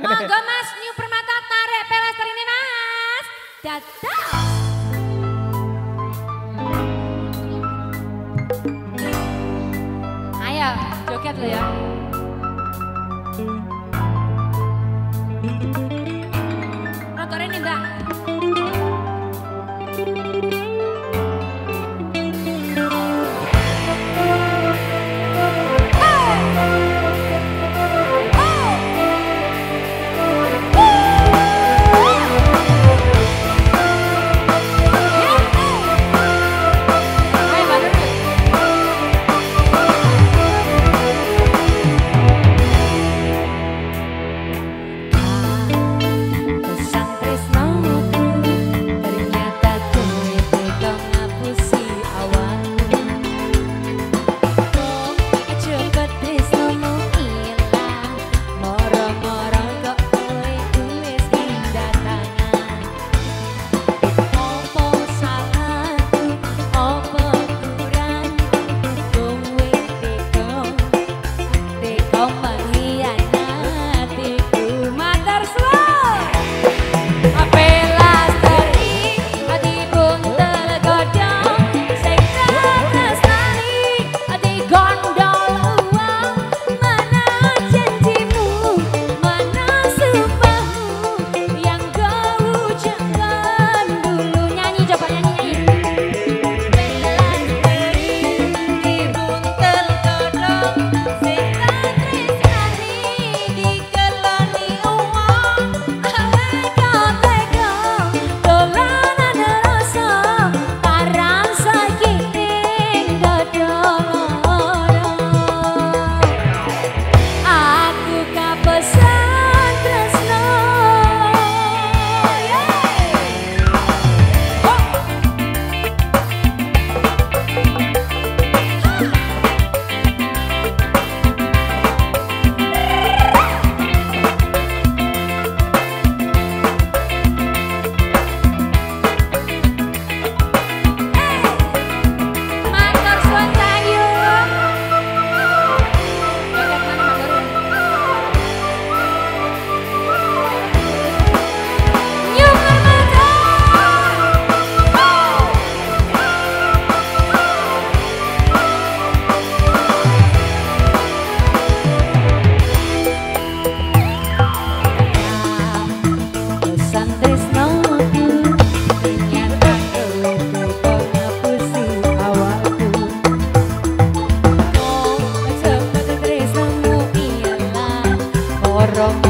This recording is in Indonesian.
Monggo Mas New Permata tarik pelester ini Mas. Dadah. Ayo, joget lo ya. morro.